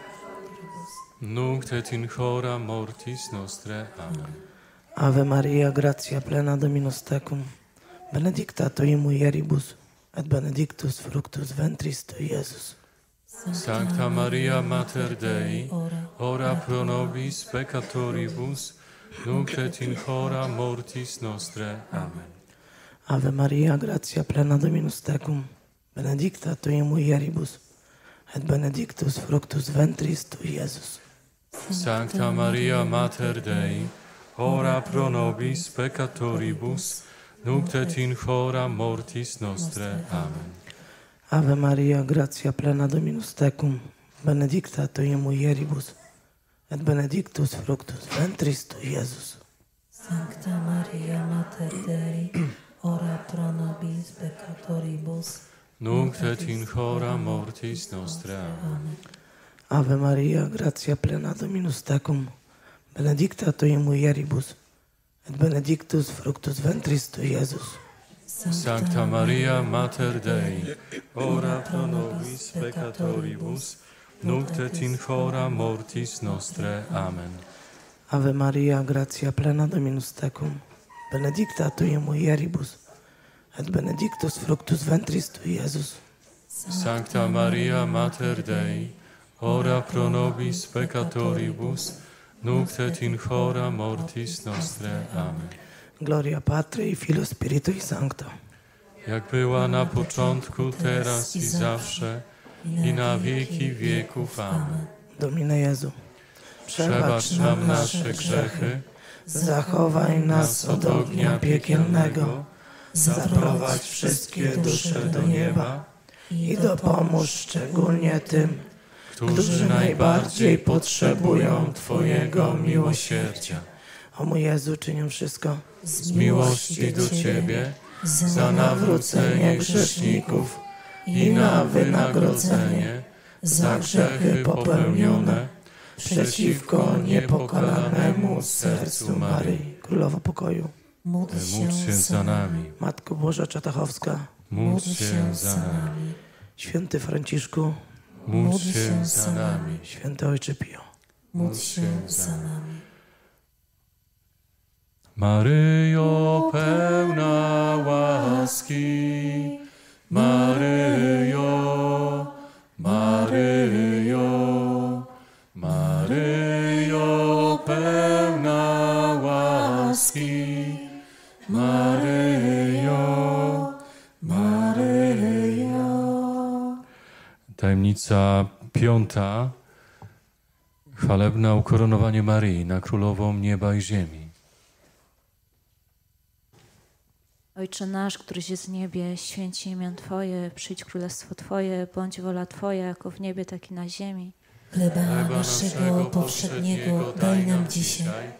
nunc et in hora mortis nostre. Amen. Ave Maria, gratia plena Dominus tecum, benedicta tui mulieribus, et benedictus fructus ventris tui, Iesus. Sancta Maria Mater Dei, ora pro nobis peccatoribus, nunc et in hora mortis nostre. Amen. Ave Maria, gratia plena Dominus tecum, benedicta tui mulieribus, et benedictus fructus ventris tui, Iesus. Sancta Maria Mater Dei, ora pro nobis peccatoribus, nunc et in hora mortis nostre. Amen. Ave Maria, gratia plena Dominus tecum, benedicta tu in mulieribus, et benedictus fructus ventris tu, Iesus. Sancta Maria Mater Dei, ora pro nobis peccatoribus, nunc et in hora mortis nostre. Amen. Ave Maria, gratia plena Dominus tecum, benedicta tui mulieribus, et benedictus fructus ventris tui, Iesus. Sancta Maria Mater Dei, ora pro nobis peccatoribus, nunc et in hora mortis nostre. Amen. Ave Maria, gratia plena Dominus tecum, benedicta tui mulieribus, et benedictus fructus ventris tui, Iesus. Sancta Maria Mater Dei, ora pro nobis peccatoribus, nunc et in hora mortis nostre. Amen. Gloria Patri, Filio Spiritui Sancto. Jak była na początku, teraz i zawsze, i na wieki wieków. Amen. Domine Jezu, Przebacz nam nasze grzechy, zachowaj nas od ognia piekielnego, zaprowadź wszystkie dusze do nieba i dopomóż szczególnie tym, którzy najbardziej potrzebują Twojego miłosierdzia. O mój Jezu, czynię wszystko z miłości do Ciebie, za nawrócenie grzeszników i na wynagrodzenie za grzechy popełnione przeciwko niepokalanemu sercu Maryi. Królowo pokoju, Módl módl się za nami. Matko Boża Czatachowska, Módl się za nami. Święty Franciszku, Módl się za nami. Święty Ojcze Pio. Módl się za nami. Maryjo pełna łaski, Maryjo, Tajemnica piąta, chwalebna ukoronowanie Maryi na królową nieba i ziemi. Ojcze nasz, któryś jest w niebie, święć się imię Twoje, przyjdź królestwo Twoje, bądź wola Twoja, jako w niebie, tak i na ziemi. Chleba naszego powszedniego daj nam dzisiaj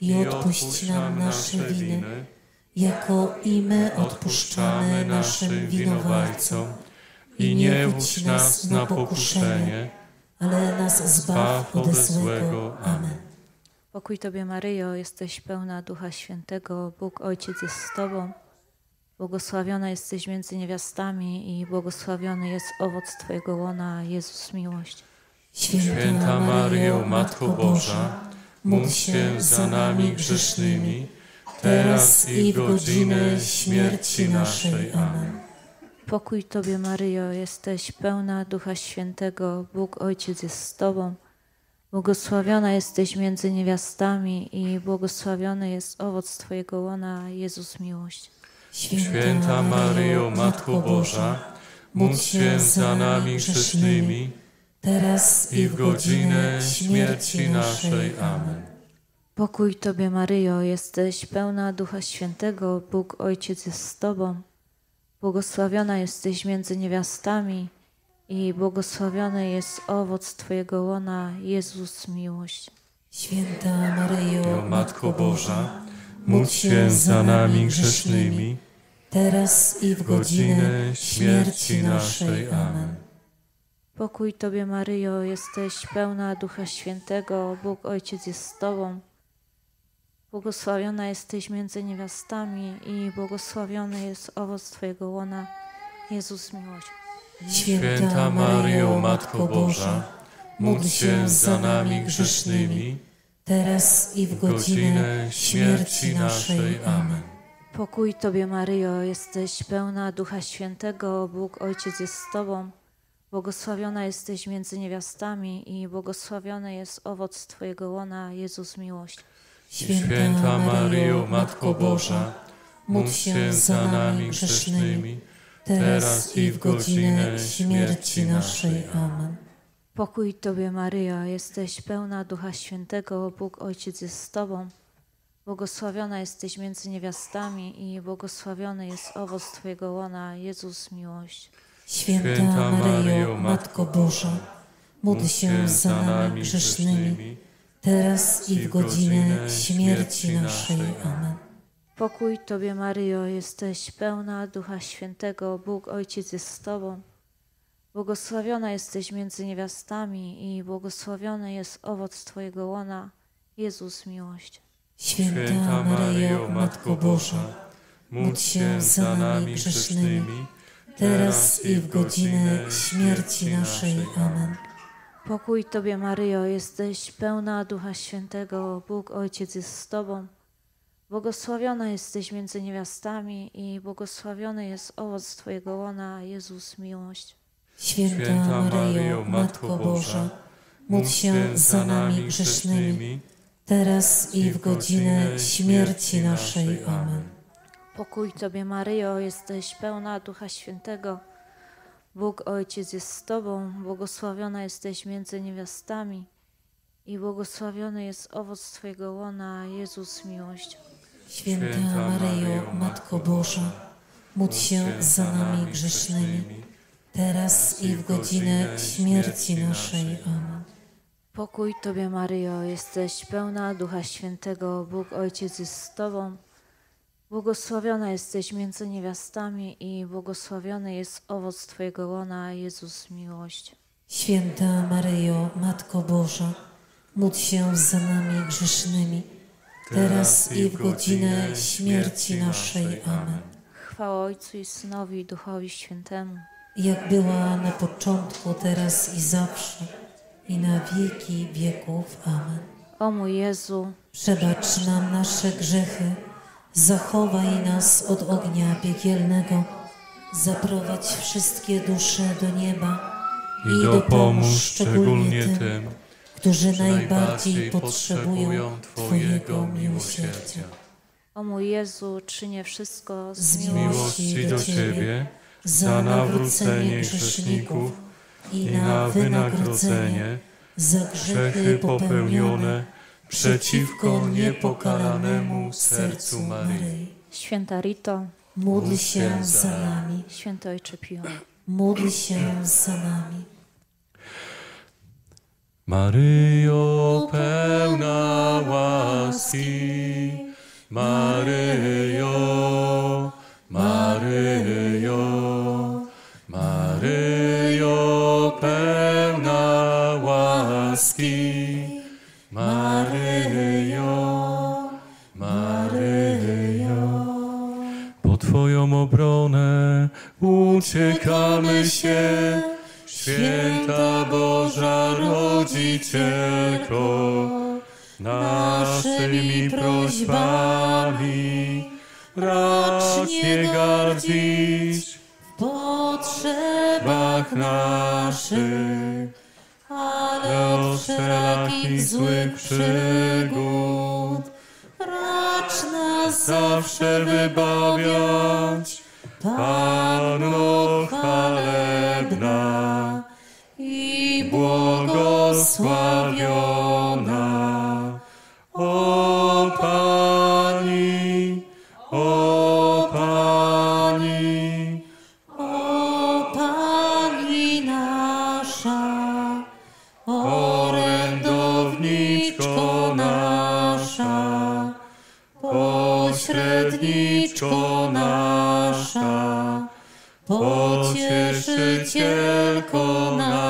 i odpuść nam nasze winy, jako i my odpuszczamy naszym winowajcom. I nie wódź nas na pokuszenie, ale nas zbaw ode złego. Amen. Pokój Tobie, Maryjo, jesteś pełna Ducha Świętego, Bóg Ojciec jest z Tobą. Błogosławiona jesteś między niewiastami i błogosławiony jest owoc Twojego łona, Jezus miłość. Święta Maryjo, Matko Boża, módl się za nami grzesznymi, teraz i w godzinę śmierci naszej. Amen. Pokój Tobie, Maryjo, jesteś pełna Ducha Świętego, Bóg Ojciec jest z Tobą. Błogosławiona jesteś między niewiastami i błogosławiony jest owoc Twojego łona, Jezus miłość. Święta Maryjo, Matko Boża, módl się za nami grzesznymi, teraz i w godzinę śmierci naszej. Amen. Pokój Tobie, Maryjo, jesteś pełna Ducha Świętego, Bóg Ojciec jest z Tobą. Błogosławiona jesteś między niewiastami i błogosławiony jest owoc Twojego łona, Jezus miłość. Święta Maryjo, Matko Boża, módl się za nami grzesznymi, teraz i w godzinę śmierci naszej. Amen. Pokój Tobie, Maryjo, jesteś pełna Ducha Świętego, Bóg Ojciec jest z Tobą. Błogosławiona jesteś między niewiastami i błogosławiony jest owoc Twojego łona, Jezus miłość. Święta Maryjo, Matko Boża, módl się za nami grzesznymi, teraz i w godzinę śmierci naszej. Amen. Pokój Tobie, Maryjo, jesteś pełna Ducha Świętego, Bóg Ojciec jest z Tobą. Błogosławiona jesteś między niewiastami i błogosławiony jest owoc Twojego łona, Jezus miłość. Święta Maryjo, Matko Boża, módl się za nami grzesznymi, teraz i w godzinę śmierci naszej. Amen. Pokój Tobie, Maryjo, jesteś pełna Ducha Świętego, Bóg Ojciec jest z Tobą. Błogosławiona jesteś między niewiastami i błogosławiony jest owoc Twojego łona, Jezus miłość. Święta Maryjo, Matko Boża, módl się za nami grzesznymi, teraz i w godzinę śmierci naszej. Amen. Pokój Tobie, Maryjo, jesteś pełna Ducha Świętego, Bóg Ojciec jest z Tobą. Błogosławiona jesteś między niewiastami i błogosławiony jest owoc Twojego łona, Jezus miłość. Święta Maryjo, Matko Boża, módl się za nami grzesznymi, teraz i w godzinę śmierci naszej. Amen. Pokój Tobie, Maryjo, jesteś pełna Ducha Świętego, Bóg Ojciec jest z Tobą. Błogosławiona jesteś między niewiastami i błogosławiony jest owoc Twojego łona, Jezus miłość. Święta Maryjo, Matko Boża, módl się za nami grzesznymi, teraz i w godzinę śmierci naszej. Amen. Pokój Tobie, Maryjo, jesteś pełna Ducha Świętego. Bóg Ojciec jest z Tobą, błogosławiona jesteś między niewiastami i błogosławiony jest owoc Twojego łona, Jezus miłość. Święta Maryjo, Matko Boża, módl się za nami grzesznymi, teraz i w godzinę śmierci naszej. Amen. Pokój Tobie, Maryjo, jesteś pełna Ducha Świętego, Bóg Ojciec jest z Tobą. Błogosławiona jesteś między niewiastami i błogosławiony jest owoc Twojego łona, Jezus miłość. Święta Maryjo, Matko Boża, módl się za nami grzesznymi, teraz i w godzinę śmierci naszej. Amen. Chwała Ojcu i Synowi i Duchowi Świętemu. Jak była na początku, teraz i zawsze, i na wieki wieków. Amen. O mój Jezu, Przebacz nam nasze grzechy, zachowaj nas od ognia piekielnego, zaprowadź wszystkie dusze do nieba I dopomóż szczególnie tym, którzy którzy najbardziej potrzebują Twojego miłosierdzia. o mój Jezu, czynię wszystko Z z miłości do Ciebie, za nawrócenie grzeszników i na wynagrodzenie za grzechy popełnione przeciwko niepokalanemu sercu Maryi. Święta Rito, Módl się za nami, Święty Ojcze Pio. módl się za nami. Maryjo pełna łaski, Maryjo, Maryjo, uciekamy się, Święta Boża Rodzicielko, naszymi prośbami racz nie gardzić w potrzebach naszych, ale od wszelakich złych przygód racz nas zawsze wybawiać. Panno chwalebna i błogosławiona. O Pani, o Pani, O Pani nasza, orędowniczko nasza, pośredniczko pocieszycielko nasza,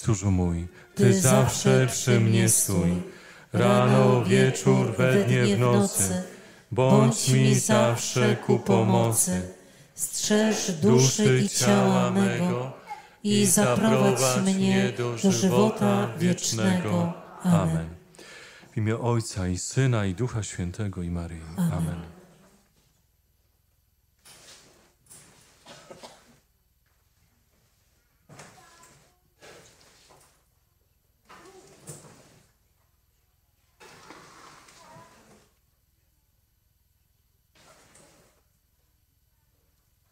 stróżu mój, Ty zawsze przy mnie stój, rano, wieczór, we dnie, w nocy, bądź mi zawsze ku pomocy. Strzeż duszy i ciała mego i zaprowadź mnie do żywota wiecznego. Amen. W imię Ojca i Syna i Ducha Świętego i Maryi. Amen.